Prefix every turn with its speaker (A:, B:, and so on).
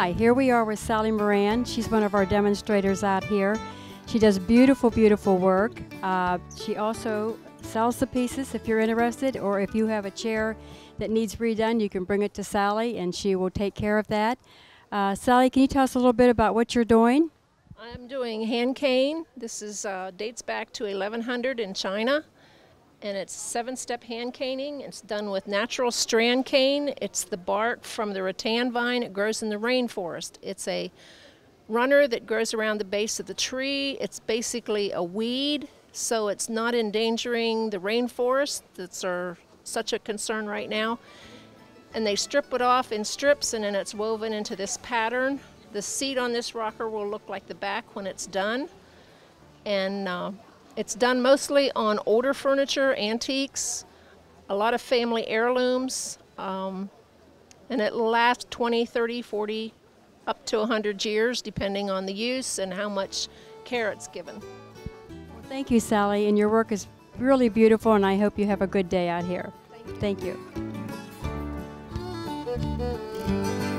A: Hi, here we are with Sally Moran. She's one of our demonstrators out here. She does beautiful, beautiful work. Uh, she also sells the pieces if you're interested, or if you have a chair that needs redone, you can bring it to Sally and she will take care of that. Uh, Sally, can you tell us a little bit about what you're doing?
B: I'm doing hand cane. This is uh, dates back to 1100 in China, and it's seven-step hand caning. It's done with natural strand cane. It's the bark from the rattan vine. It grows in the rainforest. It's a runner that grows around the base of the tree. It's basically a weed, so it's not endangering the rainforest that's our, such a concern right now. And they strip it off in strips, and then it's woven into this pattern. The seat on this rocker will look like the back when it's done. And uh, it's done mostly on older furniture, antiques, a lot of family heirlooms, um, and it lasts 20, 30, 40, up to 100 years, depending on the use and how much care it's given.
A: Well, thank you, Sally, and your work is really beautiful, and I hope you have a good day out here. Thank you. Thank you.